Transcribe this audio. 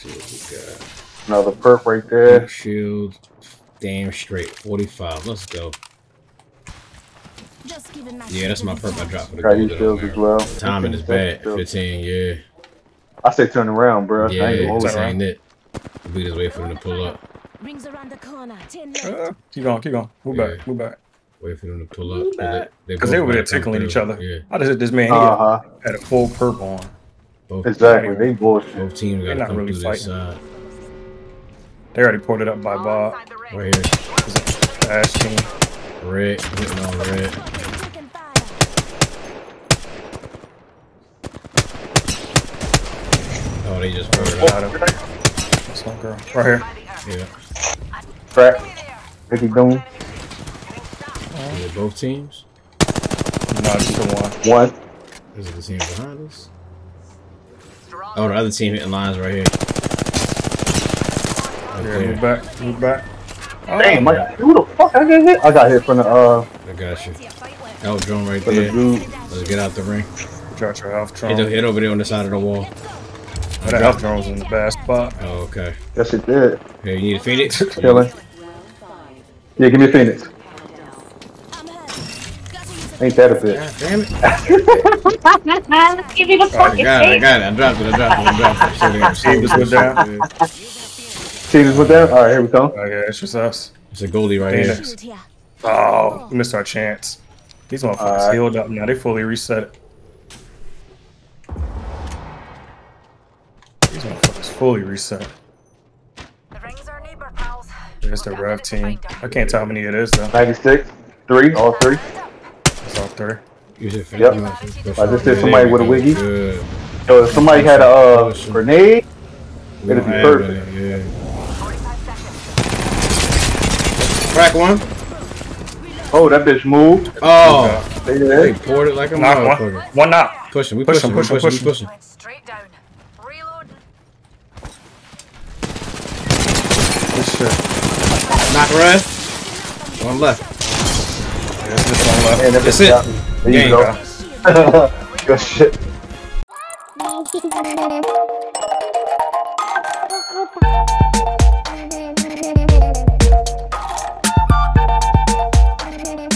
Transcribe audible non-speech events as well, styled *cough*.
see what we got. Another perp right there. Shield. Damn straight. 45. Let's go. Just giving my Yeah, that's my perp I dropped for the Got shields as well. Timing is bad. 15, yeah. I say turn around, bro. I ain't Yeah, gonna this ain't it. We just wait for them to pull up. Rings around the corner. Ten. Uh, keep going, keep going. Move Yeah. back, move back. Wait for them to pull up. Move back. both Because they were there tickling each other. Yeah. I just hit this man. He Uh huh. had a full perp on. Both, Exactly. They bullshit. both teams got to not come really through this fighting. side. They already pulled it up by Bob. Right here. Ash team. Red. Hitting on red. Oh, they just brought it Got him. That's one girl. Right here. Yeah. Crack. What he doing? Yeah, both teams. No, just the one. One. Is it the team behind us? Oh, the other team hitting lines right here. Right Yeah, there. move back, move back. Oh, Damn, I, who the fuck I get hit? I got hit from the uh I got you. Out drone right from the there. Let's get out the ring. Got your health Hit, drone. the, hit over there on the side of the wall. Oh, that health drone was in the bad spot. Oh, okay. Yes, it did. Hey, you need a phoenix? Killing. Yeah, give me a phoenix. Ain't that a bitch? God damn it. *laughs* Give me the oh, I fucking got it, I thing. got it. I dropped it, I dropped it, I dropped it. Shit, I See this went down. Yeah. See this with them? Alright, here we go. Oh yeah, it's just us. It's a goalie right here. Phoenix. Here. Oh, we missed our chance. These motherfuckers Alright. healed up now. They fully reset it. These motherfuckers fully reset. The rings are neighbor pals. There's the Rev team. I can't tell how many it is though. 96. Three, all three. It's all three. You should finish. Yep. You want to push I just did somebody with a wiggy. Good. So if somebody had a uh, grenade, It'd be perfect. any, Yeah. Crack one. oh that bitch moved. Oh, Stay they there. poured it like a Knock one. motherfucker. One knock. Pushing, we Push pushing, him, we push him, pushing, we push him. pushing. Straight down. Reloading. Good shit. Knock red. One left. Yeah, it's just one left. Man, that That's it. got me. There Game. you go. *laughs* Good shit. Thank you.